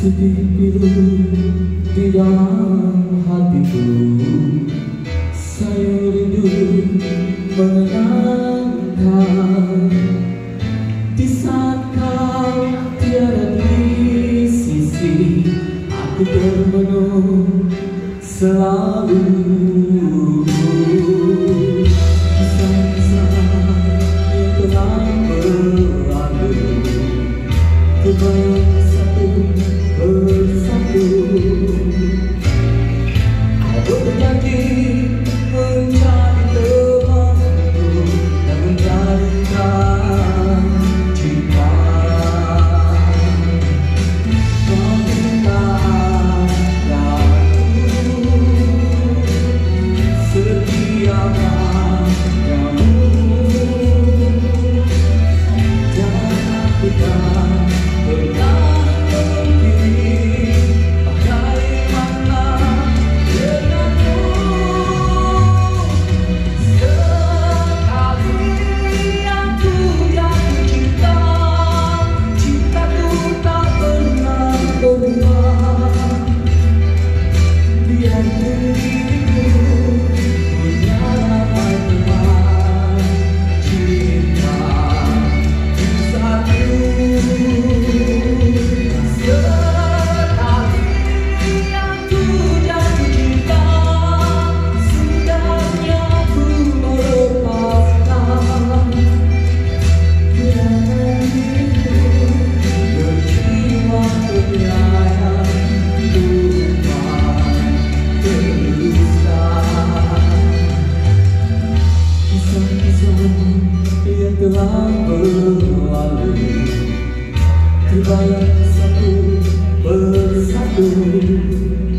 sedikit di dalam hatiku saya rindu mengenangkan di saat kau tiada di sisi aku termenung selalu me.